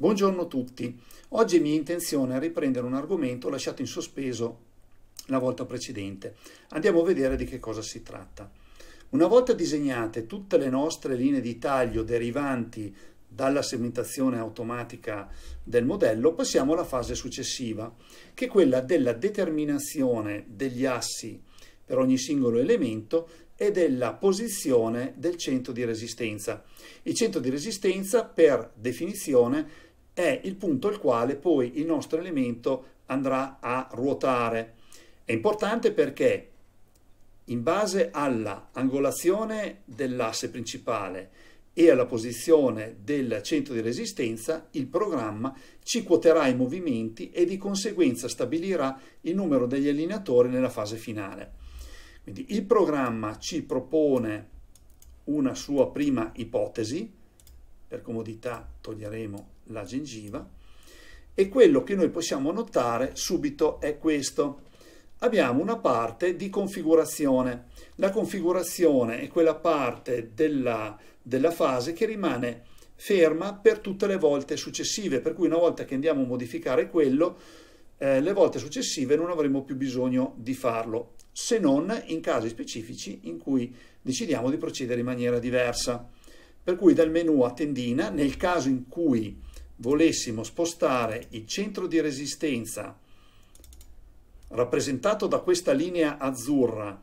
Buongiorno a tutti. Oggi è mia intenzione riprendere un argomento lasciato in sospeso la volta precedente. Andiamo a vedere di che cosa si tratta. Una volta disegnate tutte le nostre linee di taglio derivanti dalla segmentazione automatica del modello, passiamo alla fase successiva, che è quella della determinazione degli assi per ogni singolo elemento e della posizione del centro di resistenza. Il centro di resistenza, per definizione, è il punto al quale poi il nostro elemento andrà a ruotare. È importante perché in base alla angolazione dell'asse principale e alla posizione del centro di resistenza, il programma ci quoterà i movimenti e di conseguenza stabilirà il numero degli allineatori nella fase finale. Quindi il programma ci propone una sua prima ipotesi, per comodità toglieremo la gengiva, e quello che noi possiamo notare subito è questo. Abbiamo una parte di configurazione. La configurazione è quella parte della, della fase che rimane ferma per tutte le volte successive, per cui una volta che andiamo a modificare quello, eh, le volte successive non avremo più bisogno di farlo, se non in casi specifici in cui decidiamo di procedere in maniera diversa. Per cui dal menu a tendina, nel caso in cui volessimo spostare il centro di resistenza rappresentato da questa linea azzurra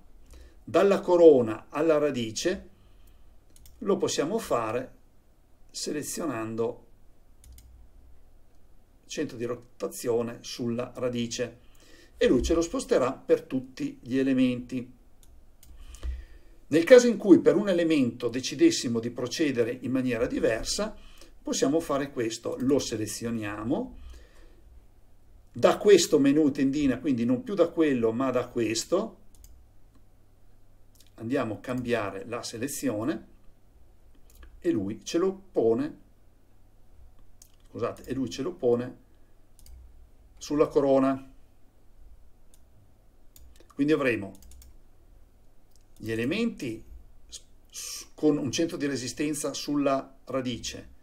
dalla corona alla radice, lo possiamo fare selezionando centro di rotazione sulla radice e lui ce lo sposterà per tutti gli elementi. Nel caso in cui per un elemento decidessimo di procedere in maniera diversa, possiamo fare questo, lo selezioniamo, da questo menu tendina, quindi non più da quello ma da questo, andiamo a cambiare la selezione e lui ce lo pone, scusate, e lui ce lo pone sulla corona. Quindi avremo gli elementi con un centro di resistenza sulla radice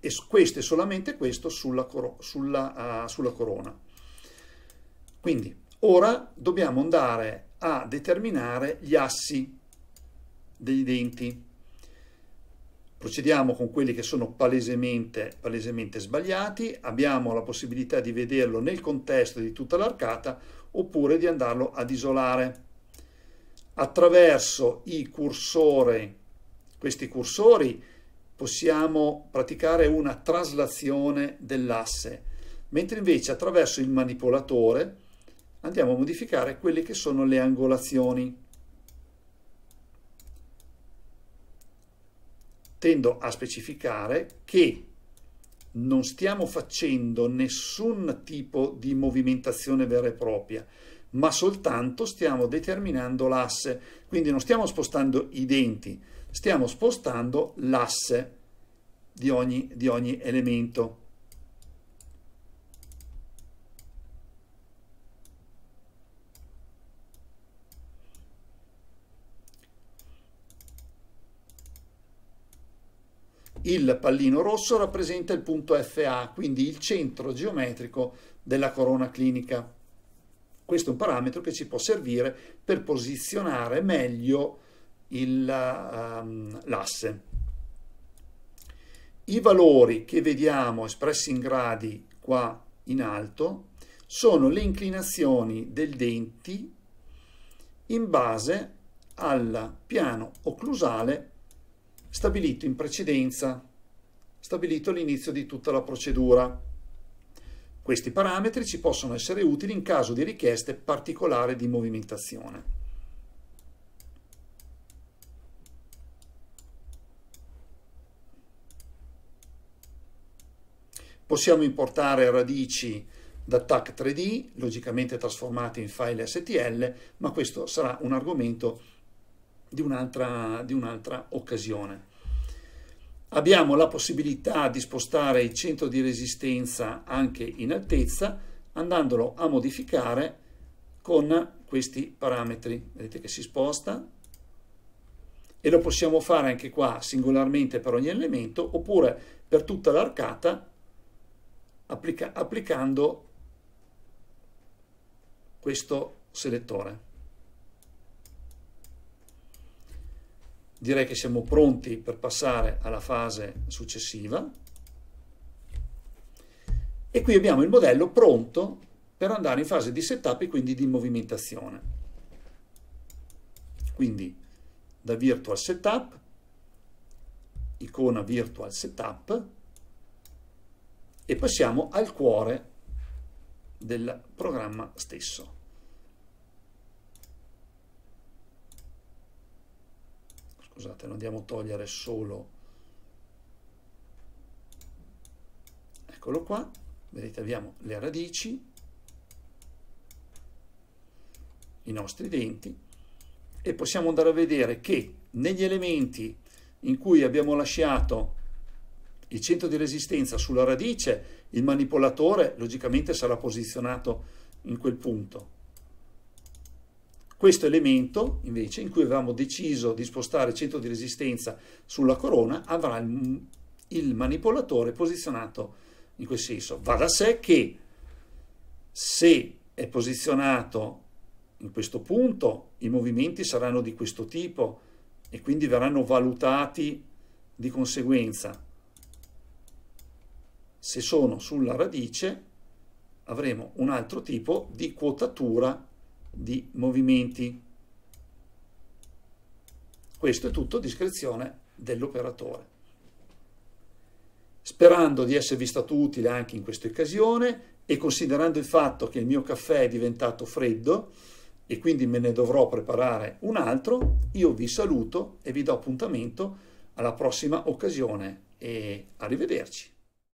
e questo e solamente questo sulla, coro sulla, uh, sulla corona. Quindi ora dobbiamo andare a determinare gli assi dei denti. Procediamo con quelli che sono palesemente, palesemente sbagliati, abbiamo la possibilità di vederlo nel contesto di tutta l'arcata oppure di andarlo ad isolare attraverso i cursori, questi cursori possiamo praticare una traslazione dell'asse, mentre invece attraverso il manipolatore andiamo a modificare quelle che sono le angolazioni. Tendo a specificare che non stiamo facendo nessun tipo di movimentazione vera e propria, ma soltanto stiamo determinando l'asse, quindi non stiamo spostando i denti, stiamo spostando l'asse di ogni, di ogni elemento. Il pallino rosso rappresenta il punto FA, quindi il centro geometrico della corona clinica. Questo è un parametro che ci può servire per posizionare meglio um, l'asse. I valori che vediamo espressi in gradi qua in alto sono le inclinazioni del denti in base al piano occlusale stabilito in precedenza, stabilito all'inizio di tutta la procedura. Questi parametri ci possono essere utili in caso di richieste particolari di movimentazione. Possiamo importare radici da TAC 3D, logicamente trasformate in file STL, ma questo sarà un argomento di un'altra, un'altra occasione. Abbiamo la possibilità di spostare il centro di resistenza anche in altezza andandolo a modificare con questi parametri. Vedete che si sposta, e lo possiamo fare anche qua singolarmente per ogni elemento oppure per tutta l'arcata applica applicando questo selettore. Direi che siamo pronti per passare alla fase successiva e qui abbiamo il modello pronto per andare in fase di setup e quindi di movimentazione. Quindi da Virtual Setup, icona Virtual Setup e passiamo al cuore del programma stesso. Scusate, lo andiamo a togliere solo, eccolo qua, vedete abbiamo le radici, i nostri denti e possiamo andare a vedere che negli elementi in cui abbiamo lasciato il centro di resistenza sulla radice, il manipolatore logicamente sarà posizionato in quel punto. Questo elemento, invece, in cui avevamo deciso di spostare il centro di resistenza sulla corona, avrà il, il manipolatore posizionato in quel senso. Va da sé che se è posizionato in questo punto, i movimenti saranno di questo tipo e quindi verranno valutati di conseguenza. Se sono sulla radice, avremo un altro tipo di quotatura di movimenti. Questo è tutto a discrezione dell'operatore. Sperando di esservi stato utile anche in questa occasione e considerando il fatto che il mio caffè è diventato freddo e quindi me ne dovrò preparare un altro, io vi saluto e vi do appuntamento alla prossima occasione e arrivederci.